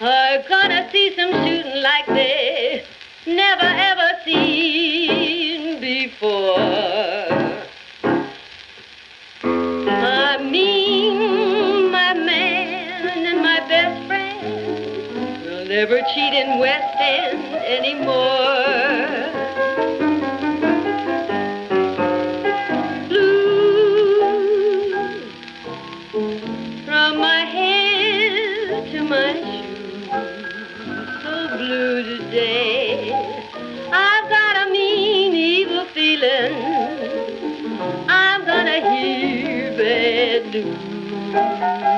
are gonna see some shooting like they never ever seen before. I mean, my man and my best friend will never cheat in West End anymore. Today. I've got a mean, evil feeling. I'm gonna hear bad news.